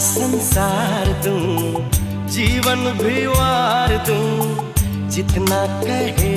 संसार दूँ जीवन भी वार दूँ जितना कहे